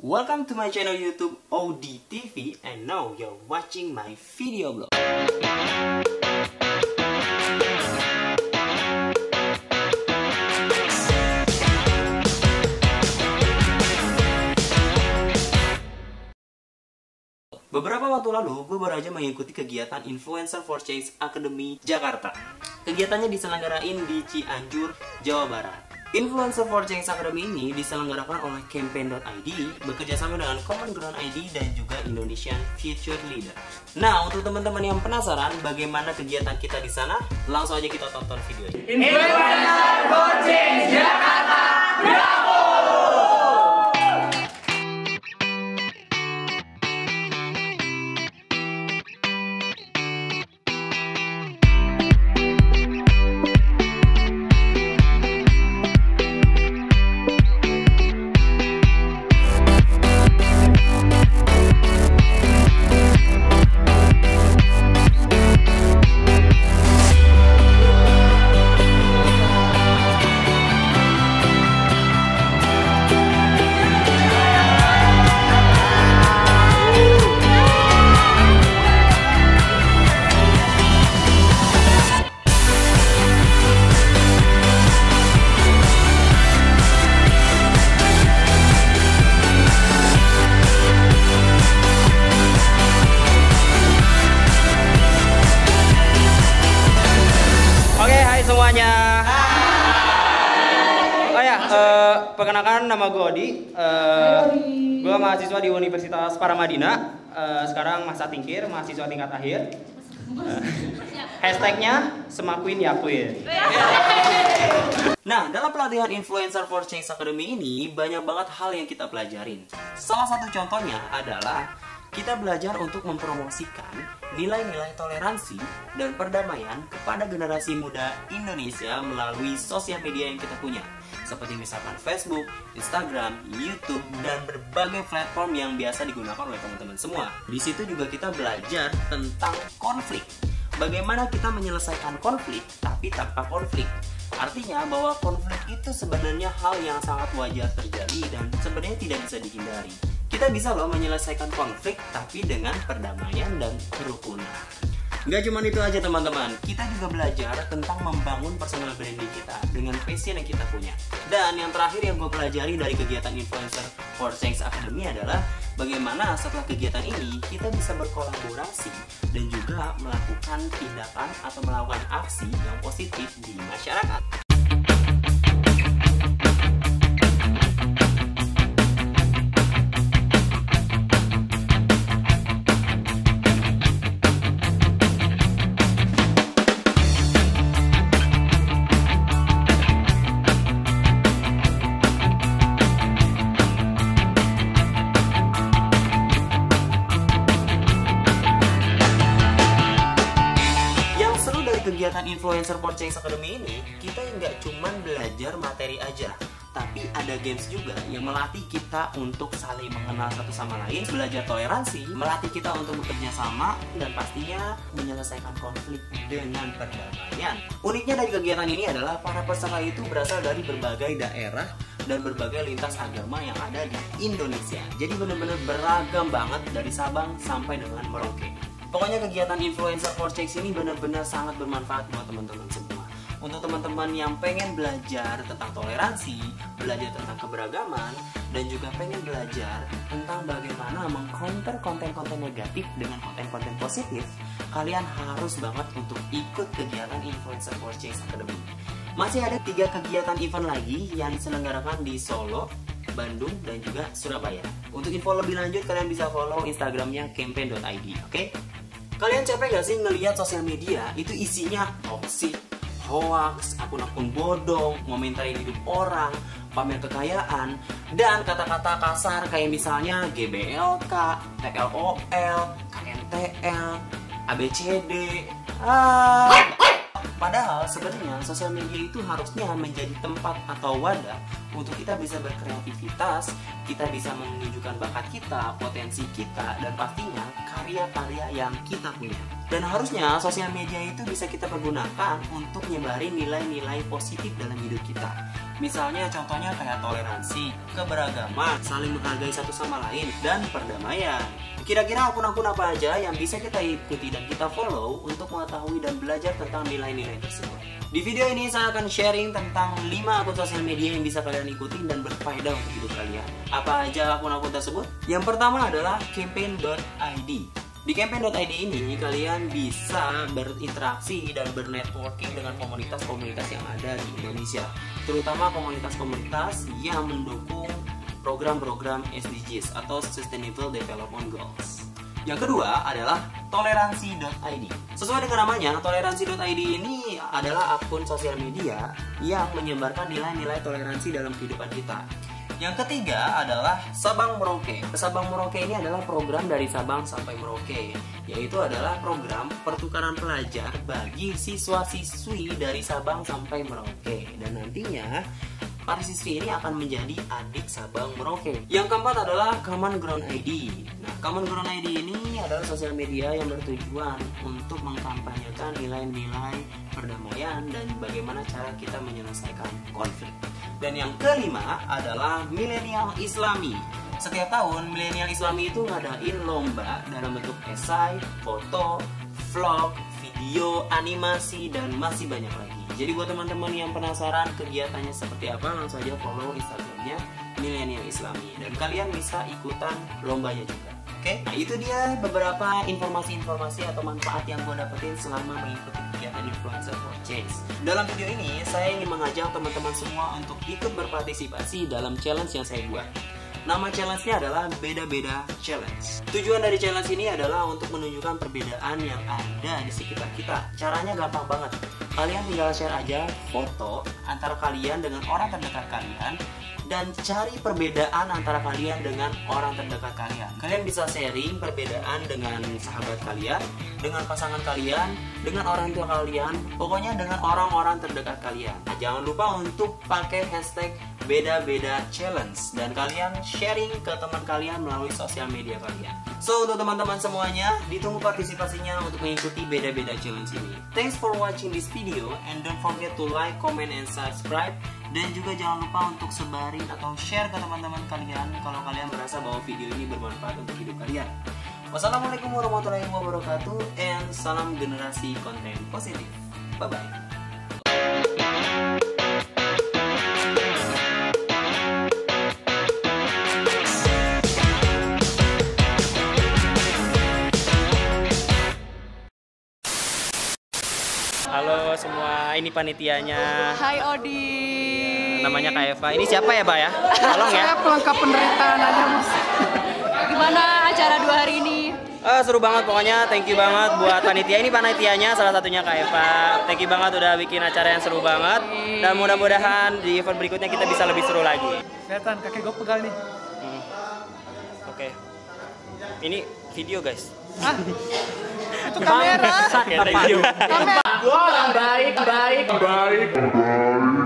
Welcome to my channel YouTube ODTV and now you're watching my video blog. Beberapa waktu lalu, gue baru aja mengikuti kegiatan Influencer for Change Academy Jakarta. Kegiatannya diselenggarain di Cianjur, Jawa Barat. Influencer for Change Academy ini diselenggarakan oleh Campaign.id bekerjasama dengan Common Ground ID dan juga Indonesian Future Leader. Nah, untuk teman-teman yang penasaran bagaimana kegiatan kita di sana, langsung aja kita tonton videonya. Influencer for Change Jakarta, bravo! Hai semuanya. Oh ya, eh, perkenalkan nama gue Odi. Eh, gue mahasiswa di Universitas Paramadina. Eh, sekarang masa tingkir, mahasiswa tingkat akhir. Eh, hashtagnya semakuin yakuin. Nah, dalam pelatihan Influencer for Change Academy ini banyak banget hal yang kita pelajarin. Salah satu contohnya adalah kita belajar untuk mempromosikan nilai-nilai toleransi dan perdamaian kepada generasi muda Indonesia melalui sosial media yang kita punya. Seperti misalkan Facebook, Instagram, YouTube, dan berbagai platform yang biasa digunakan oleh teman-teman semua. Di situ juga kita belajar tentang konflik. Bagaimana kita menyelesaikan konflik tapi tanpa konflik. Artinya bahwa konflik itu sebenarnya hal yang sangat wajar terjadi dan sebenarnya tidak bisa dihindari. Kita bisa loh menyelesaikan konflik tapi dengan perdamaian dan kerukunan. Nggak cuma itu aja teman-teman, kita juga belajar tentang membangun personal branding kita dengan passion yang kita punya. Dan yang terakhir yang gue pelajari dari kegiatan Influencer for Change Academy adalah bagaimana setelah kegiatan ini kita bisa berkolaborasi dan juga melakukan tindakan atau melakukan aksi yang positif di masyarakat. Influencer for Academy ini, kita nggak cuman belajar materi aja, tapi ada games juga yang melatih kita untuk saling mengenal satu sama lain, belajar toleransi, melatih kita untuk bekerja sama, dan pastinya menyelesaikan konflik dengan perdamaian. Uniknya dari kegiatan ini adalah para peserta itu berasal dari berbagai daerah dan berbagai lintas agama yang ada di Indonesia. Jadi benar-benar beragam banget dari Sabang sampai dengan Merauke. Pokoknya kegiatan Influencer for Change ini benar-benar sangat bermanfaat buat teman-teman semua. Untuk teman-teman yang pengen belajar tentang toleransi, belajar tentang keberagaman, dan juga pengen belajar tentang bagaimana mengcounter konten-konten negatif dengan konten-konten positif, kalian harus banget untuk ikut kegiatan Influencer for Change Academy. Masih ada tiga kegiatan event lagi yang diselenggarakan di Solo, Bandung, dan juga Surabaya. Untuk info lebih lanjut, kalian bisa follow Instagramnya campaign.id, oke? Kalian capek gak sih ngelihat sosial media itu isinya toxic, hoax, akun-akun bodong, ngomentarin hidup orang, pamer kekayaan, dan kata-kata kasar kayak misalnya GBLK, TLOL, KNTL, ABCD, ah. Padahal sebenarnya sosial media itu harusnya menjadi tempat atau wadah untuk kita bisa berkreativitas, kita bisa menunjukkan bakat kita, potensi kita, dan pastinya karya-karya yang kita punya. Dan harusnya sosial media itu bisa kita pergunakan untuk nyebarin nilai-nilai positif dalam hidup kita. Misalnya contohnya kayak toleransi, keberagaman, saling menghargai satu sama lain, dan perdamaian. Kira-kira akun-akun apa aja yang bisa kita ikuti dan kita follow untuk mengetahui dan belajar tentang nilai-nilai tersebut. Di video ini saya akan sharing tentang 5 akun sosial media yang bisa kalian ikuti dan berfaedah untuk hidup kalian. Apa aja akun-akun tersebut? Yang pertama adalah campaign.id. Di campaign.id ini kalian bisa berinteraksi dan bernetworking dengan komunitas-komunitas yang ada di Indonesia, terutama komunitas-komunitas yang mendukung program-program SDGs atau Sustainable Development Goals. Yang kedua adalah toleransi.id. Sesuai dengan namanya, toleransi.id ini adalah akun sosial media yang menyebarkan nilai-nilai toleransi dalam kehidupan kita. Yang ketiga adalah Sabang Merauke. Sabang Merauke ini adalah program dari Sabang sampai Merauke, yaitu adalah program pertukaran pelajar bagi siswa-siswi dari Sabang sampai Merauke. Dan nantinya para siswi ini akan menjadi adik Sabang Merauke. Yang keempat adalah Common Ground ID. Nah, Common Ground ID ini adalah sosial media yang bertujuan untuk mengkampanyekan nilai-nilai perdamaian dan bagaimana cara kita menyelesaikan konflik. Dan yang kelima adalah milenial islami. Setiap tahun milenial islami itu ngadain lomba dalam bentuk esai, foto, vlog, video, animasi, dan masih banyak lagi. Jadi buat teman-teman yang penasaran kegiatannya seperti apa, langsung aja follow Instagramnya Milenial Islami dan kalian bisa ikutan lombanya juga. Oke, nah itu dia beberapa informasi-informasi atau manfaat yang gue dapetin selama mengikuti kegiatan Influencer for Change. Dalam video ini, saya ingin mengajak teman-teman semua untuk ikut berpartisipasi dalam challenge yang saya buat. Nama challenge-nya adalah Beda-Beda Challenge. Tujuan dari challenge ini adalah untuk menunjukkan perbedaan yang ada di sekitar kita. Caranya gampang banget. Kalian tinggal share aja foto antara kalian dengan orang terdekat kalian dan cari perbedaan antara kalian dengan orang terdekat kalian. Kalian bisa sharing perbedaan dengan sahabat kalian, dengan pasangan kalian, dengan orang tua kalian, pokoknya dengan orang-orang terdekat kalian. Nah, jangan lupa untuk pakai hashtag beda-beda challenge dan kalian sharing ke teman kalian melalui sosial media kalian. So untuk teman-teman semuanya, ditunggu partisipasinya untuk mengikuti beda-beda challenge ini. Thanks for watching this video and don't forget to like, comment, and subscribe. Dan juga jangan lupa untuk sebarin atau share ke teman-teman kalian kalau kalian merasa bahwa video ini bermanfaat untuk hidup kalian. Wassalamualaikum warahmatullahi wabarakatuh and salam generasi konten positif. Bye semua, ini panitianya. Hai Odi. Namanya Kak Eva. Ini siapa ya, Pak ya? Tolong ya. Saya pelengkap penderitaan aja mas. Gimana acara dua hari ini? Ah, seru banget pokoknya. Thank you banget buat panitia. Ini panitianya salah satunya Kak Eva. Thank you banget udah bikin acara yang seru banget. Dan mudah-mudahan di event berikutnya kita bisa lebih seru lagi. Setan, kakek gue pegal nih. Hmm. Oke. Ini video, guys. Itu kamera. Kamera. Gua orang baik, baik. Bye.